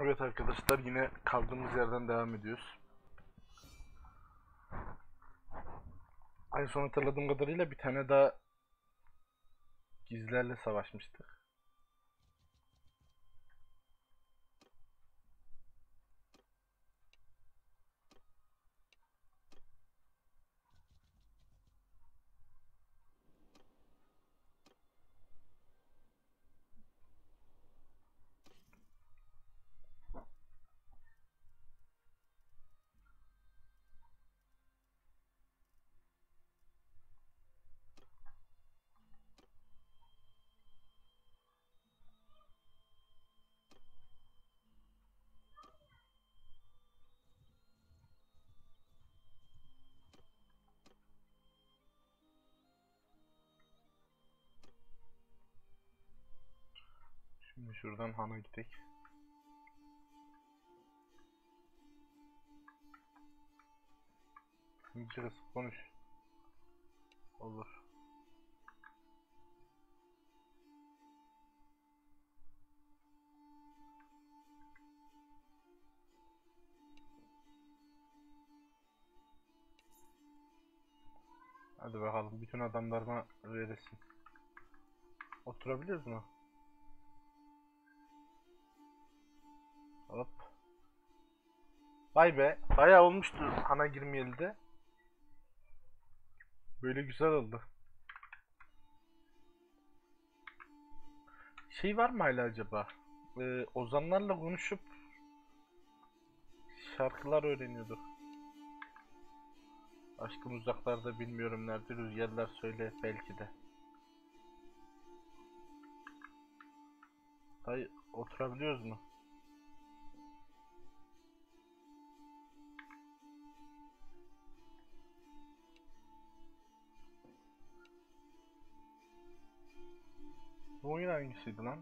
Evet arkadaşlar yine kaldığımız yerden devam ediyoruz. En son hatırladığım kadarıyla bir tane daha gizlerle savaşmıştık. Şuradan Han'a gidelim. İngilizce konuş. Olur. Hadi bakalım bütün adamlarıma veresin. Oturabiliyoruz mu? Hop. Vay be. Bayağı olmuştu ana girmeyeli de. Böyle güzel oldu. Şey var mı hala acaba? Ee, ozanlarla konuşup şarkılar öğreniyorduk. Aşkım uzaklarda bilmiyorum nerede rüzgarlar söyle belki de. Dayı oturabiliyoruz mu? Oyun hangisiydi lan?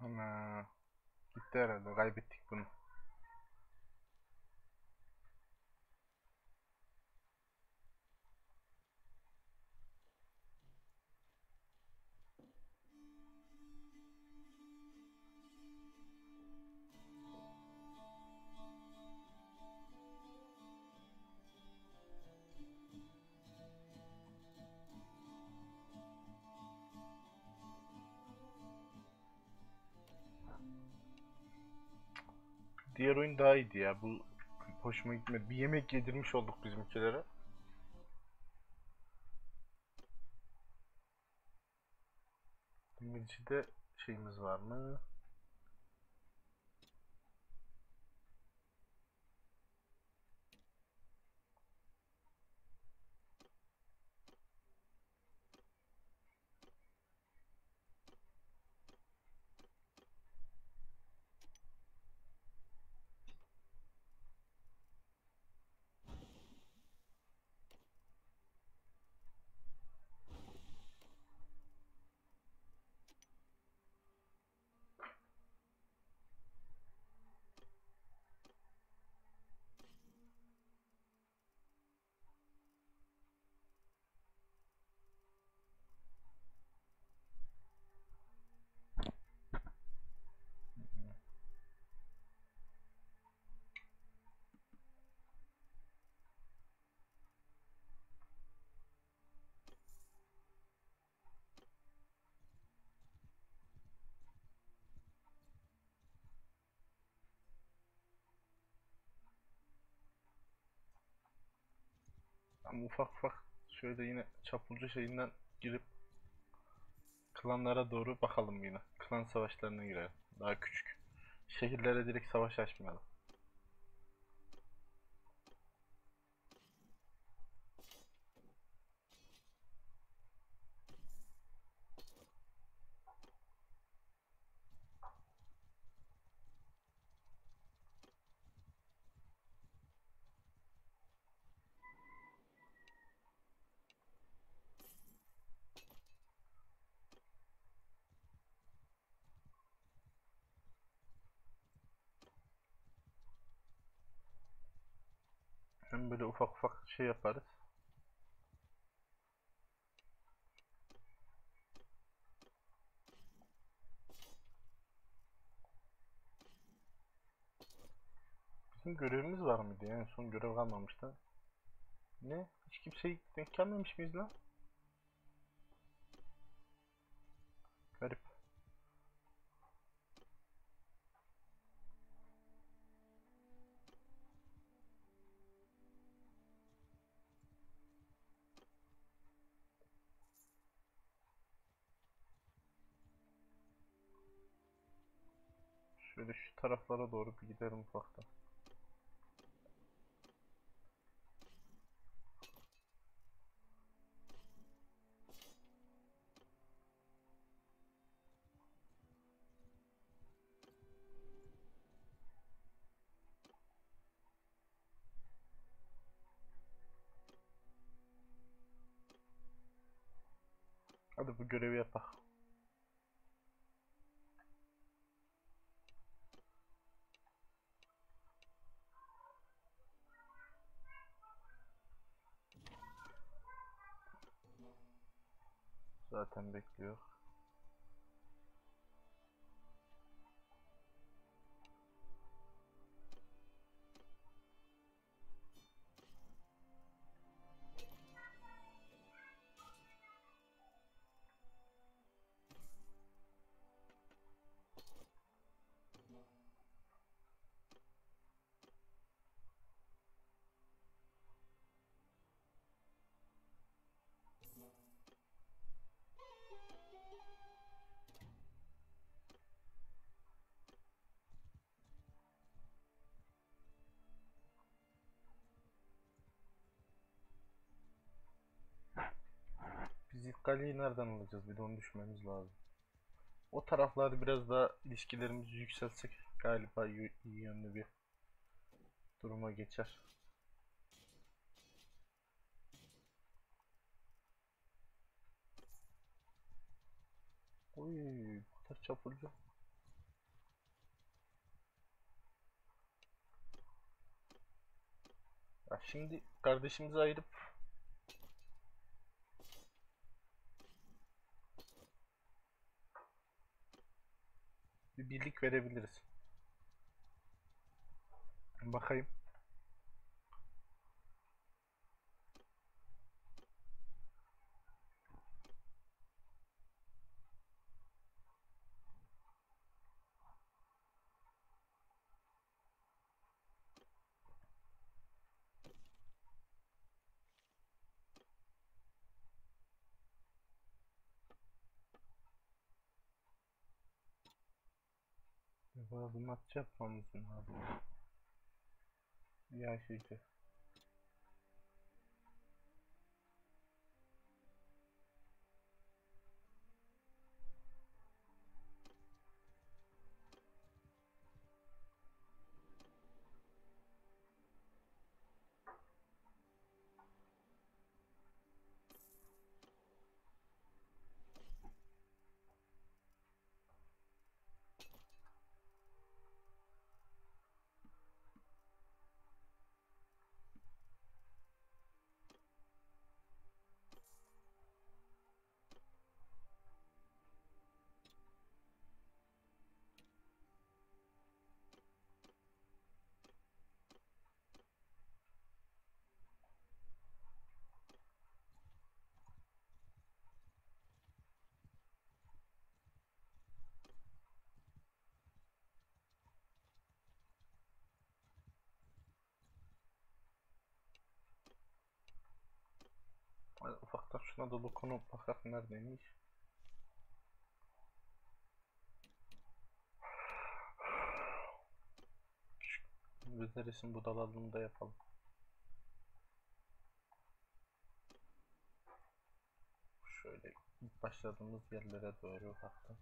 Ana. Gitti herhalde. Kaybettik bunu. Daha iyiydi ya. Bu hoşuma gitmedi. Bir yemek yedirmiş olduk bizimkilere. İngilizce'de şeyimiz var mı? Ama ufak ufak şöyle yine çapulcu şeyinden girip klanlara doğru bakalım yine. Klan savaşlarına girelim. Daha küçük. Şehirlere direkt savaş açmayalım. Hem böyle ufak ufak şey yaparız. Bizim görevimiz var mıydı? En son görev kalmamıştı. Ne? Hiç kimseye denk gelmemiş miyiz lan? Garip. Taraflara doğru bir gidelim ufaktan. Hadi bu görevi yapak. Bekliyor. İlk kaleyi nereden alacağız? Bir de onu düşmemiz lazım. O taraflarda biraz daha ilişkilerimizi yükseltsek galiba iyi yönlü bir duruma geçer. Oy, bu kadar çapulcu. Ya şimdi kardeşimizi ayırıp bir birlik verebiliriz. Bakayım. Mühazımatçı yapmamız lazım. Yaşayıcı. Hadi ufaktan şuna da dokunup bakak neredeymiş. Biz resim budalalığını da yapalım. Şöyle başladığımız yerlere doğru ufaktan.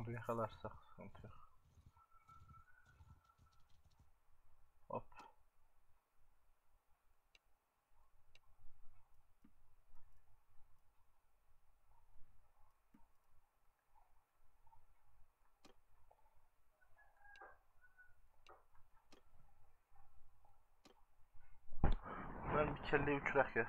Bunları yakalarsak sıkıntı yok. Hop. Ben bir kelleyi uçurak ya.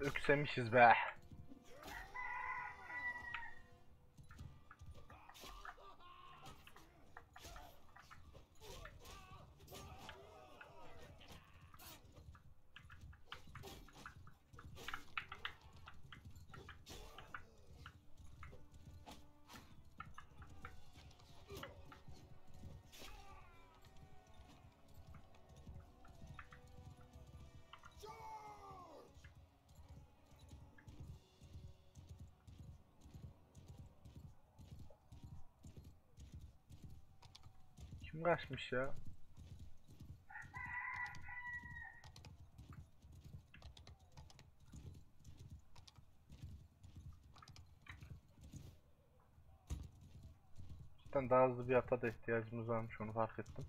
Öksemişiz be. Kim kaçmış ya? Cidden daha hızlı bir ata da ihtiyacımız varmış onu fark ettim.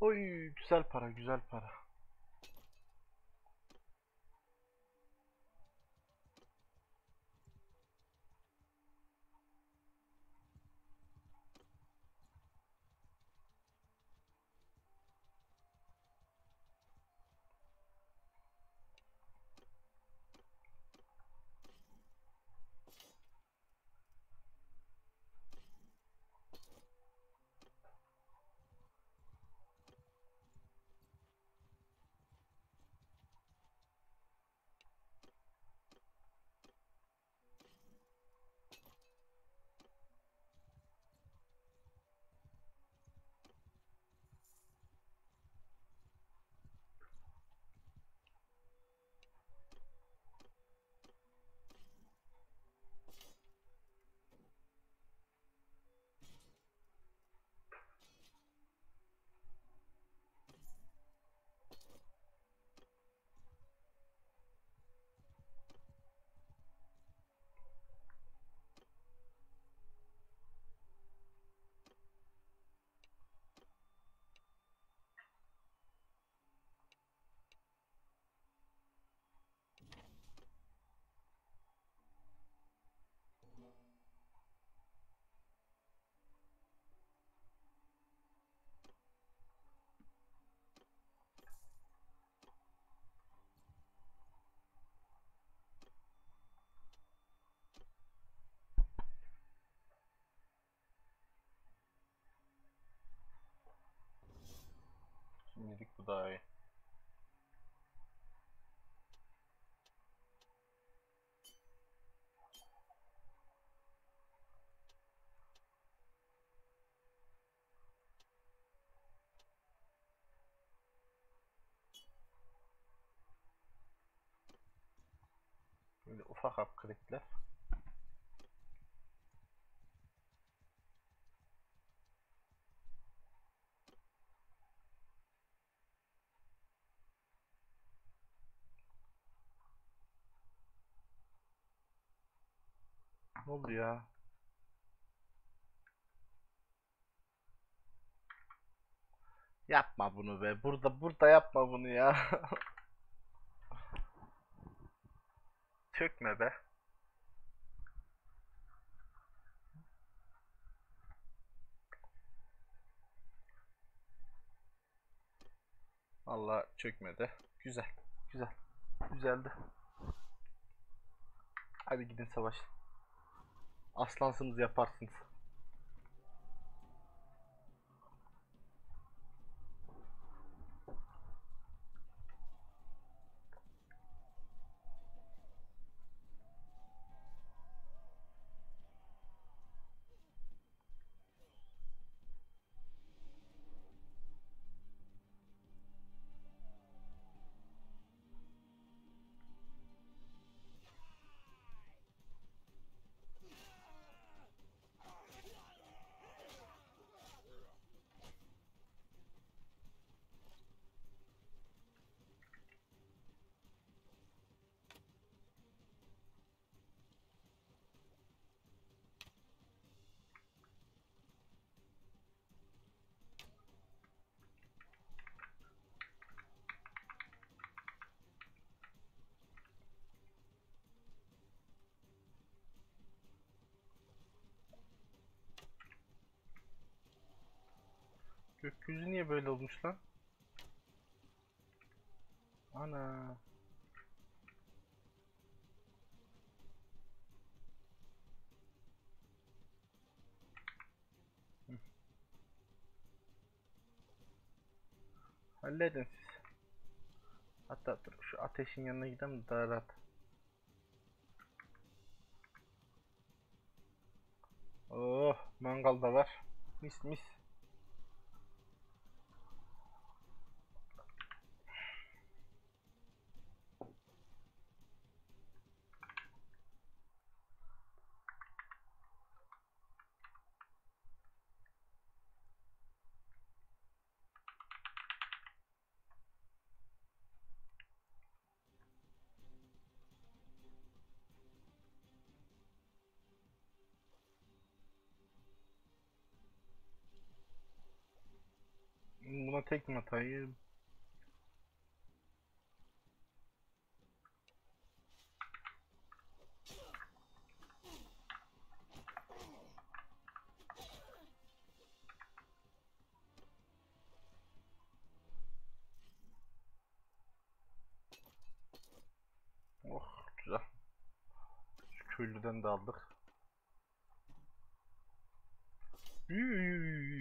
Oy güzel para Şimdilik bu daha iyi. Böyle ufak upgrade'ler. Ne oldu ya? Yapma bunu be. Burada burada yapma bunu ya. Çökme be. Allah çökmedi. Güzel. Güzel. Güzeldi. Hadi gidin savaşın. Aslansınız yaparsınız. Gökyüzü niye böyle olmuş lan? Ana. Halledin siz. Hatta dur şu ateşin yanına gidelim de daha rahat. Oh mangal da var. Mis mis. Buna tek mi atayım? Oh güzel. Şu köylüden de aldık. Yüüü.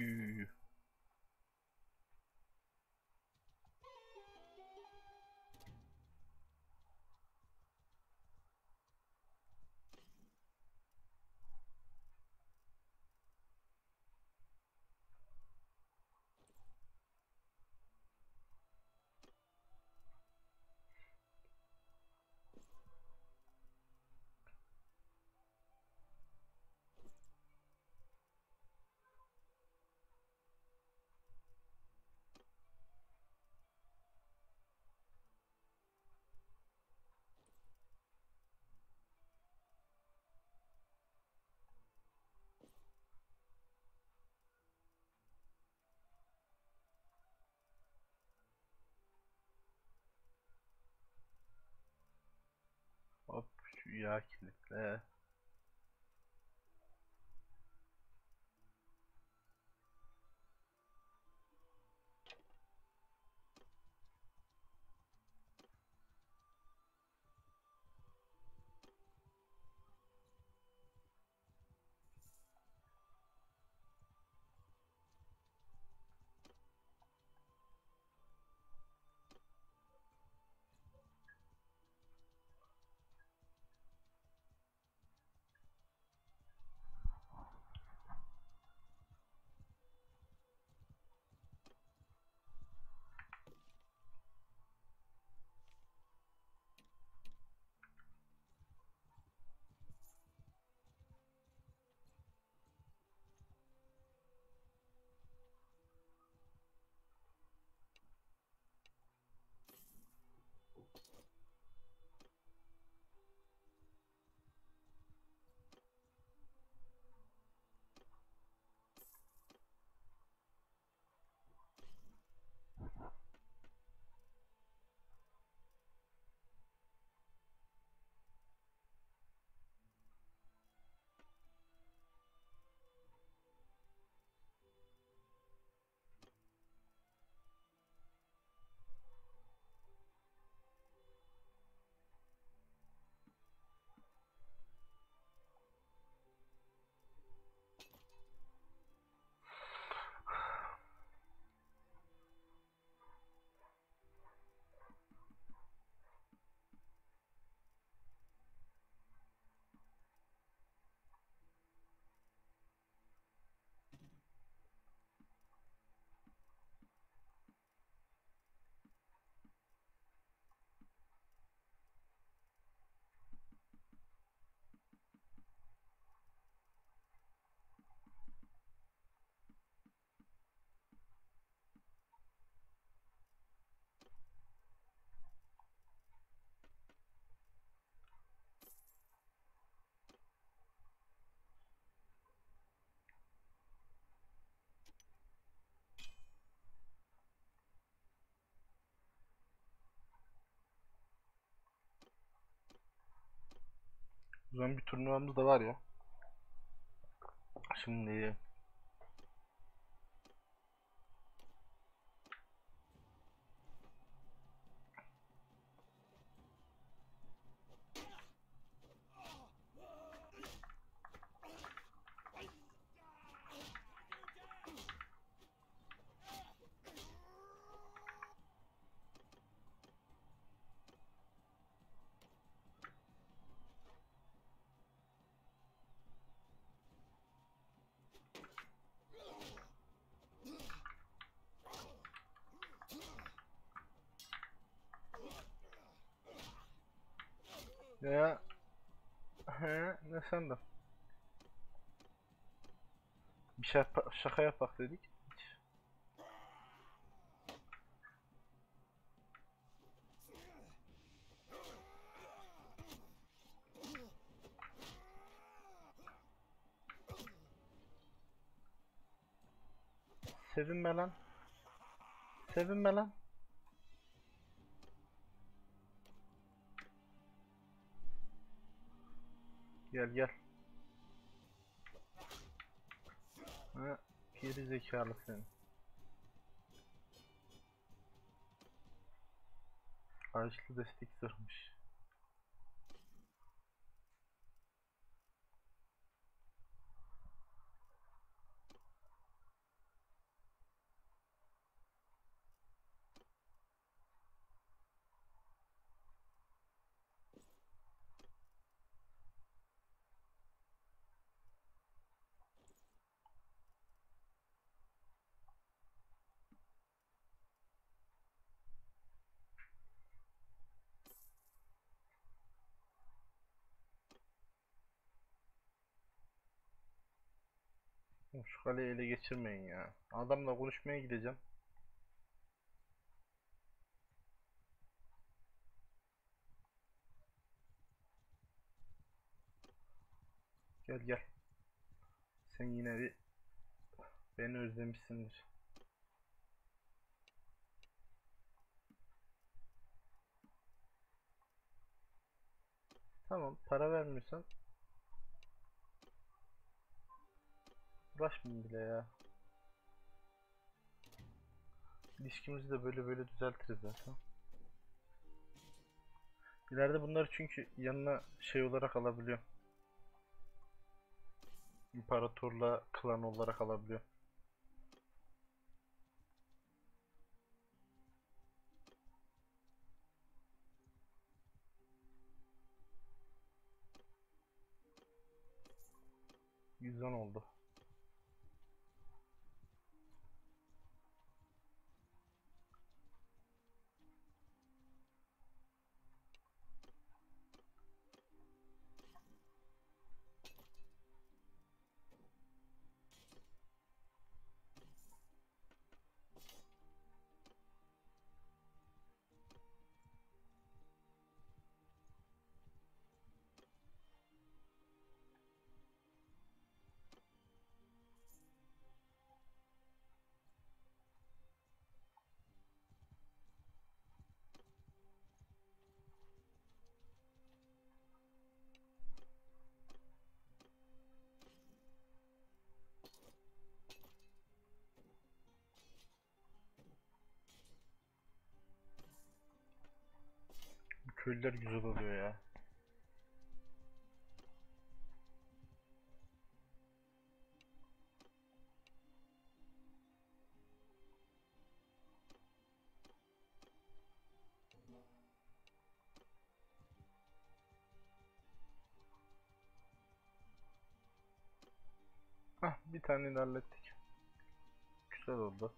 Şu yağ kilitle. Zaman bir turnuvamız da var ya. Şimdi Ya he ne sandın? Bir şaka, şaka yapak dedik. Sevinme lan. Sevinme lan. Gel gel. Ha, geri zekalı sen. Ağaçlı destek zırhmış. Şu kaleyi ele geçirmeyin ya. Adamla konuşmaya gideceğim. Gel gel. Sen yine bir beni özlemişsindir. Tamam, para vermiyorsan uğraşmayayım bile ya. İlişkimizi de böyle böyle düzeltiriz zaten. İleride bunları çünkü yanına şey olarak alabiliyor. İmparatorla klan olarak alabiliyor. Yüzden oldu. Köylüler güzel oluyor ya. Hah bir tane hallettik. Güzel oldu.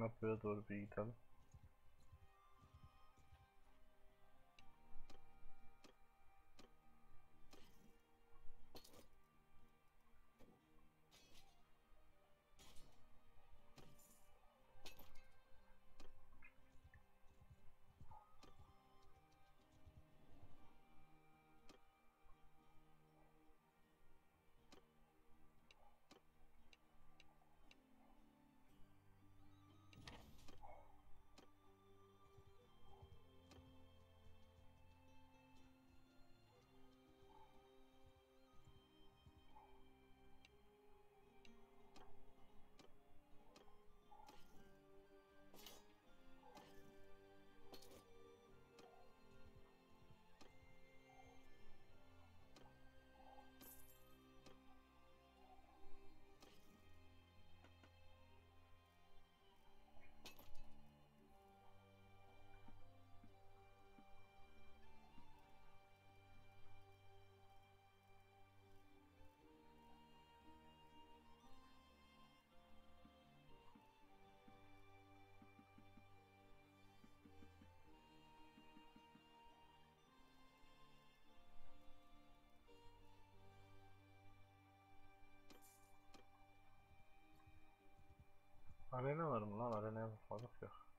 Kanapaya doğru Arena var mı lan? Arenaya bakmadık yok.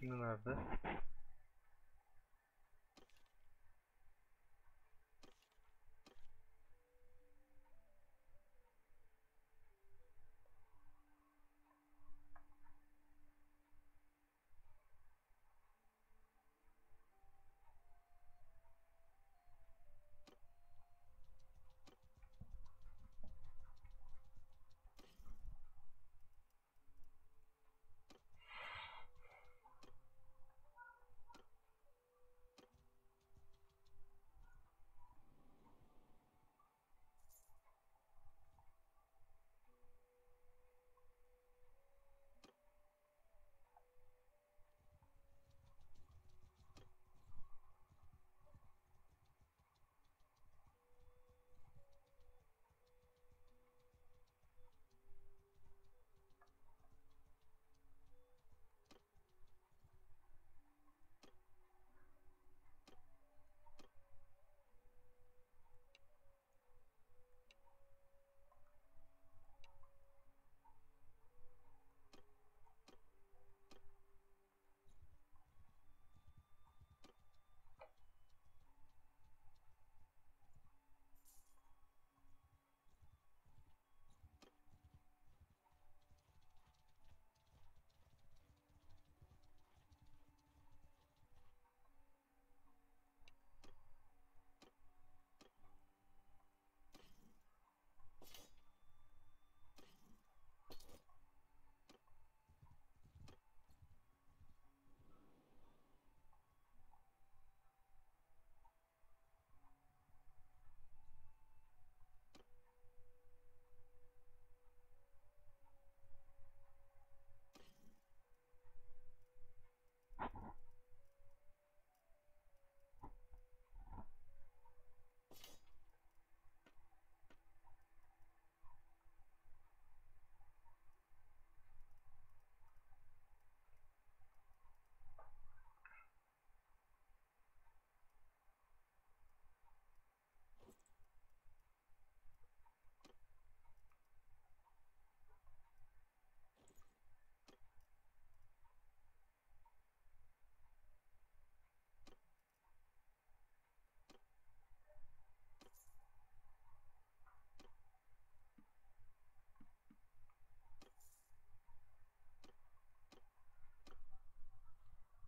Şimdi nerede?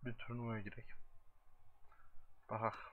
Bir turnuvaya girek. Bakak.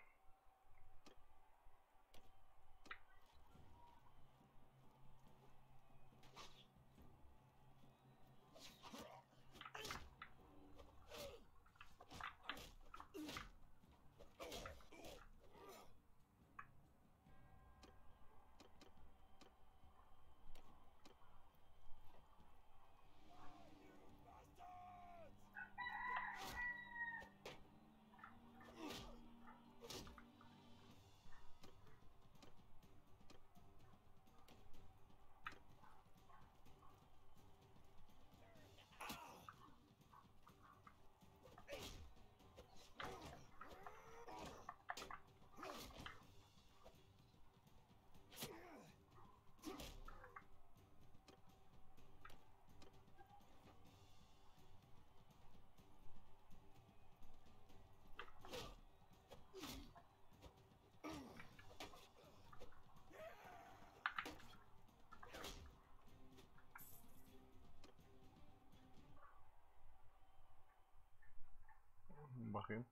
Koyayım.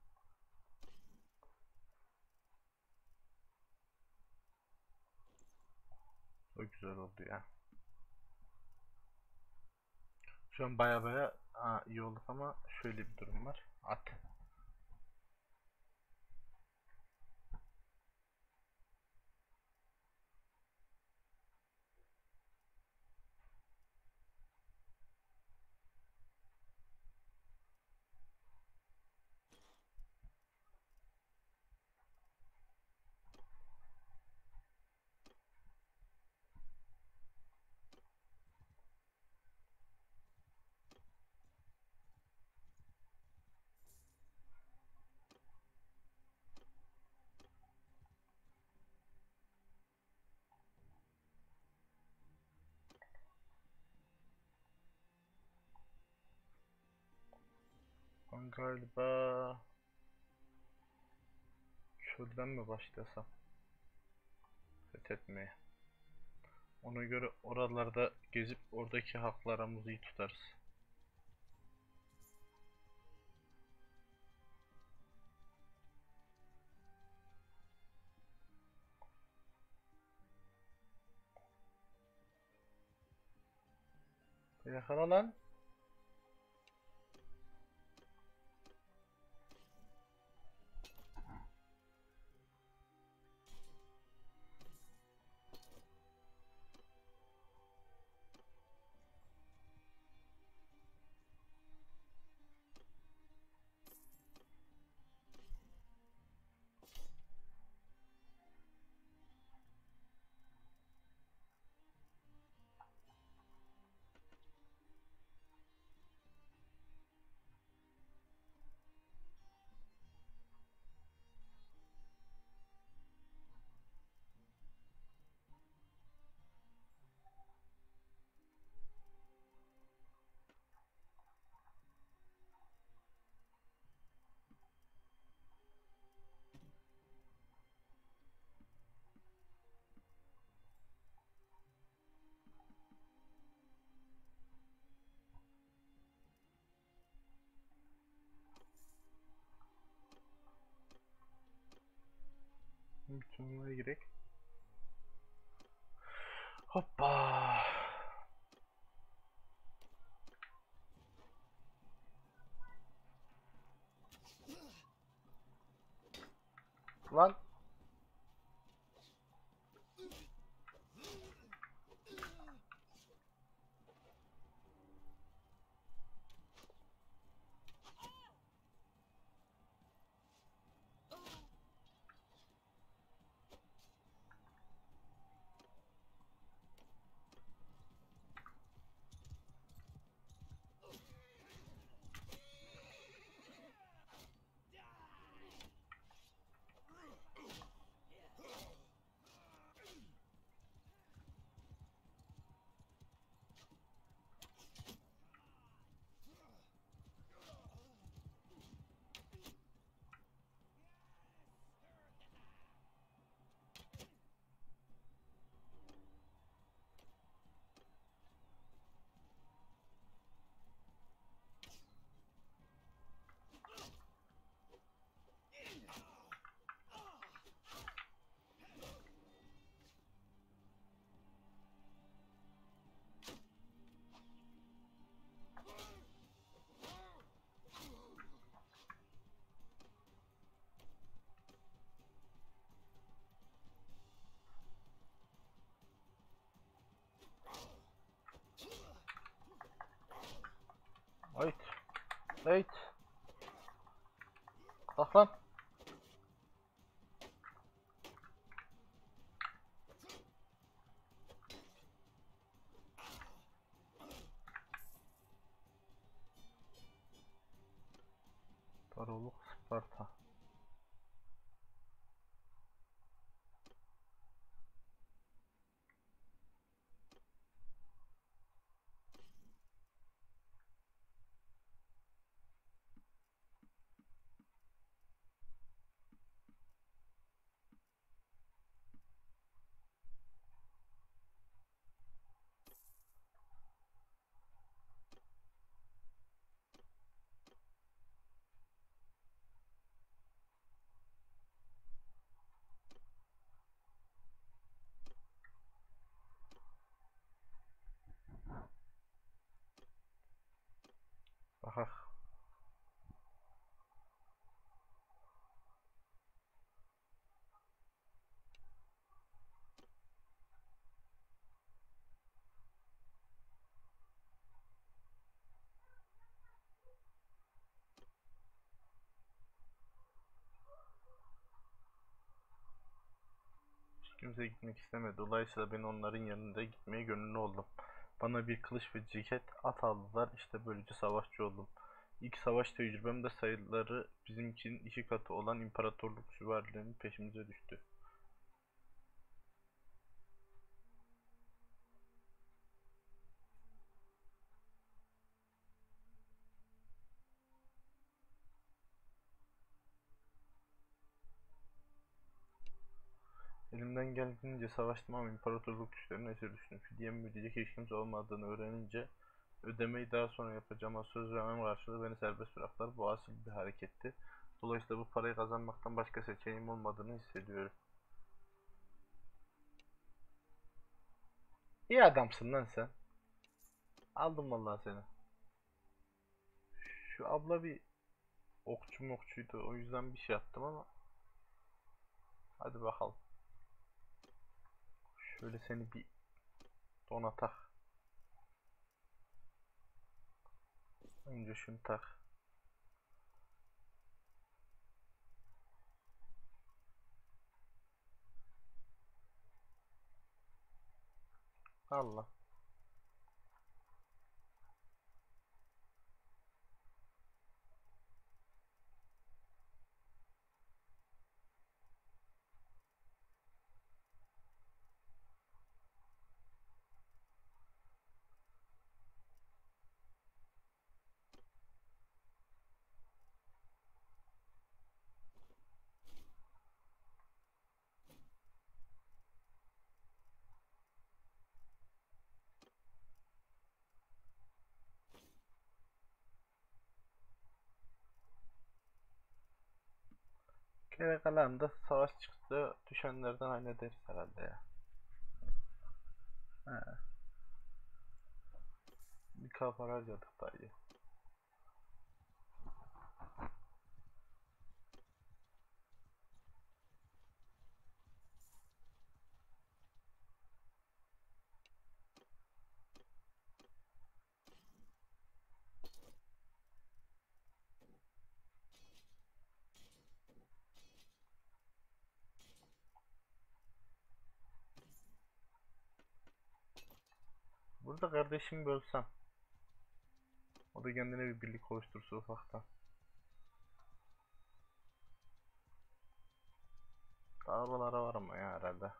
Çok güzel oldu ya. Şu an baya baya iyi olduk ama şöyle bir durum var. At. Ben galiba çölden mi başlasam fethetmeye. Ona göre oralarda gezip oradaki haklarımızı iyi tutarız. Yakala lan. Bir turnuvaya girek. Hoppa. Lan. Ayt. Kalk lan. Paroluk Sparta. Kimse gitmek istemedi. Dolayısıyla ben onların yanında gitmeye gönüllü oldum. Bana bir kılıç ve ceket at aldılar. İşte böylece savaşçı oldum. İlk savaş tecrübem de sayıları bizim için iki katı olan imparatorluk süvarilerinin peşimize düştü. Elimden geldiğince savaştım ama imparatorluk güçlerine esir düştüm. Fidyemi ödeyecek hiç kimse olmadığını öğrenince ödemeyi daha sonra yapacağım ama söz vermem karşılığı beni serbest bıraktılar. Bu asil bir hareketti. Dolayısıyla bu parayı kazanmaktan başka seçeneğim olmadığını hissediyorum. İyi adamsın lan sen. Aldım vallahi seni. Şu abla bir okçu mokçuydu. O yüzden bir şey yaptım ama. Hadi bakalım. Şöyle seni bir donatak. Önce şunu tak. Allah. Geri kalan da savaş çıktı. Düşenlerden hallederiz herhalde ya. He. Bir kafar harcadık dayı. Burada kardeşimi bölsem. O da kendine bir birlik oluştursa ufaktan. Dağbalara var ama ya herhalde.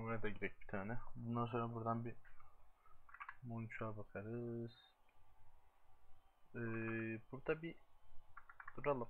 Turnuvaya da girek bir tane. Bundan sonra buradan bir Monçu'a bakarız. Ee, burada bir duralım.